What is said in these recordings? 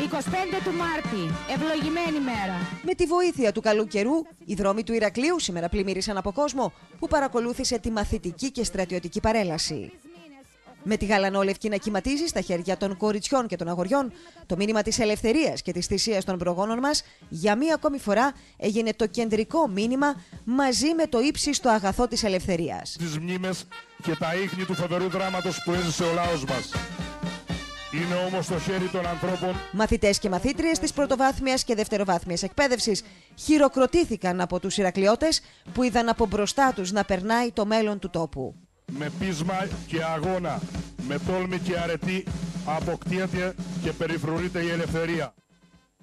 25 του Μάρτη, ευλογημένη μέρα. Με τη βοήθεια του καλού καιρού, οι δρόμοι του Ηρακλείου σήμερα πλημμύρισαν από κόσμο που παρακολούθησε τη μαθητική και στρατιωτική παρέλαση. Με τη γαλανόλευκη να κυματίζει στα χέρια των κοριτσιών και των αγοριών, το μήνυμα της ελευθερίας και της θυσίας των προγόνων μας για μία ακόμη φορά έγινε το κεντρικό μήνυμα μαζί με το ύψιστο αγαθό της ελευθερίας. Τις μνήμες και τα ίχνη του φοβερού δράματος που έζησε ο λαός μας. Είναι όμως το χέρι των ανθρώπων. Μαθητές και μαθήτριες της πρωτοβάθμιας και δευτεροβάθμιας εκπαίδευσης χειροκροτήθηκαν από τους Ηρακλειώτες που είδαν από μπροστά τους να περνάει το μέλλον του τόπου. Με πείσμα και αγώνα, με τόλμη και αρετή αποκτήεται και περιφρουρείται η ελευθερία.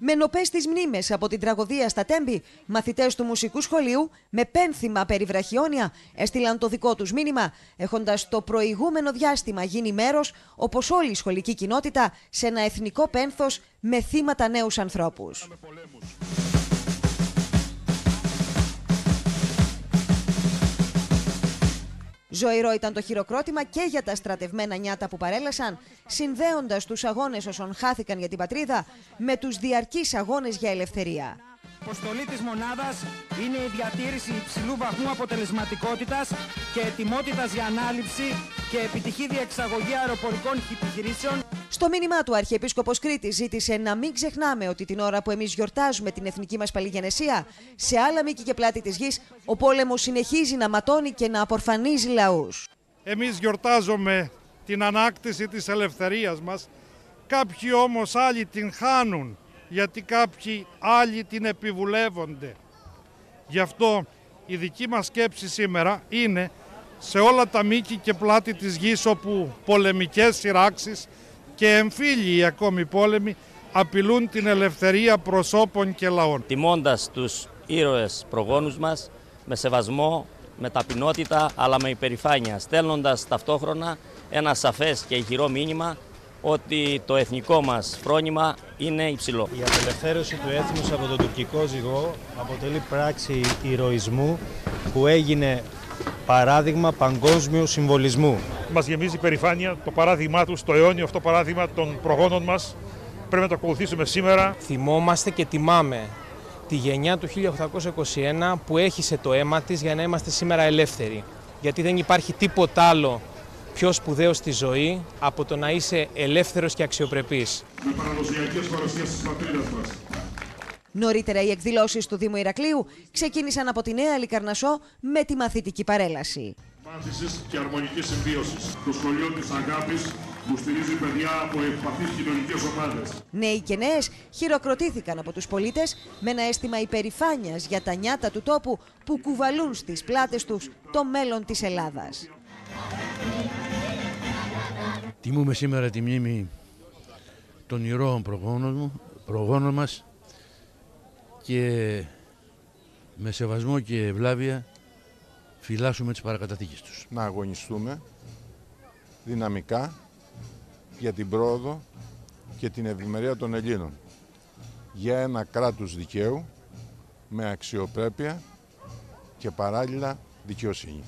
Με νοπές στι μνήμες από την τραγωδία στα Τέμπη, μαθητές του μουσικού σχολείου με πένθυμα περί βραχιόνια έστειλαν το δικό τους μήνυμα, έχοντας το προηγούμενο διάστημα γίνει μέρος, όπως όλη η σχολική κοινότητα, σε ένα εθνικό πένθος με θύματα νέους ανθρώπους. Ζωηρό ήταν το χειροκρότημα και για τα στρατευμένα νιάτα που παρέλασαν, συνδέοντας τους αγώνες όσων χάθηκαν για την πατρίδα με τους διαρκείς αγώνες για ελευθερία. Αποστολή της μονάδας είναι η διατήρηση υψηλού βαθμού αποτελεσματικότητας και ετοιμότητας για ανάληψη και επιτυχή διεξαγωγή αεροπορικών επιχειρήσεων. Στο μήνυμά του, Αρχιεπίσκοπος Κρήτης ζήτησε να μην ξεχνάμε ότι την ώρα που εμείς γιορτάζουμε την εθνική μας παλιγενεσία, σε άλλα μήκη και πλάτη της γης, ο πόλεμος συνεχίζει να ματώνει και να απορφανίζει λαούς. Εμείς γιορτάζουμε την ανάκτηση της ελευθερίας μας, κάποιοι όμως άλλοι την χάνουν γιατί κάποιοι άλλοι την επιβουλεύονται. Γι' αυτό η δική μας σκέψη σήμερα είναι σε όλα τα μήκη και πλάτη της γης όπου πολεμικές σειράξεις και εμφύλιοι ακόμη πόλεμοι απειλούν την ελευθερία προσώπων και λαών. Τιμώντας τους ήρωες προγόνους μας με σεβασμό, με ταπεινότητα αλλά με υπερηφάνεια, στέλνοντας ταυτόχρονα ένα σαφές και ηχηρό μήνυμα ότι το εθνικό μας φρόνημα είναι υψηλό. Η απελευθέρωση του έθνους από τον τουρκικό ζυγό αποτελεί πράξη ηρωισμού που έγινε παράδειγμα παγκόσμιου συμβολισμού. Μας γεμίζει υπερηφάνεια το παράδειγμά του, το αιώνιο αυτό παράδειγμα των προγόνων μας. Πρέπει να το ακολουθήσουμε σήμερα. Θυμόμαστε και τιμάμε τη γενιά του 1821 που έχισε το αίμα της για να είμαστε σήμερα ελεύθεροι. Γιατί δεν υπάρχει τίποτα άλλο πιο σπουδαίο στη ζωή από το να είσαι ελεύθερος και αξιοπρεπής. Με παραδοσιακές παρουσίες της πατρίδας μας. Νωρίτερα οι εκδηλώσεις του Δήμου Ηρακλείου ξεκίνησαν από τη Νέα Λικαρνασό με τη μαθητική παρέλαση. Μάθησης και αρμονικής συμβίωσης. Το σχολείο της αγάπης που στηρίζει παιδιά από ευπαθείς κοινωνικές ομάδες. Νέοι και νέες χειροκροτήθηκαν από τους πολίτες με ένα αίσθημα υπερηφάνειας για τα νιάτα του τόπου που κουβαλούν στις πλάτες τους το μέλλον της Ελλάδας. Τιμούμε σήμερα τη μνήμη των ηρώων προγόνων, μου, προγόνων μας και με σεβασμό και ευλάβεια φυλάσσουμε τις παρακαταθήκες τους. Να αγωνιστούμε δυναμικά για την πρόοδο και την ευημερία των Ελλήνων. Για ένα κράτος δικαίου με αξιοπρέπεια και παράλληλα δικαιοσύνη.